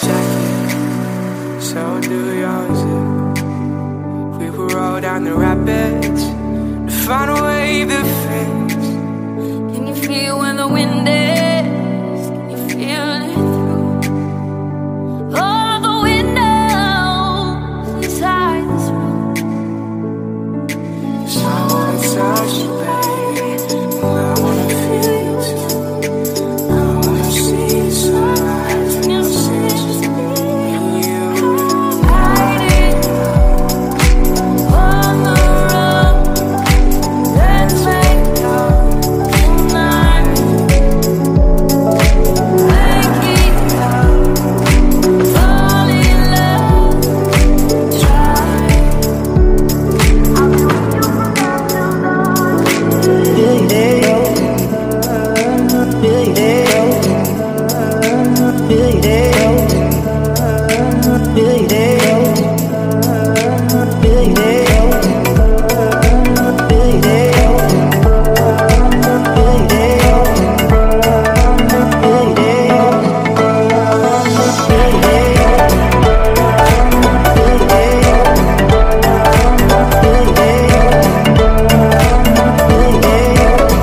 jacket, so do yours. We will roll down the rapids to find a wave that fits. Can you feel when the wind? feel you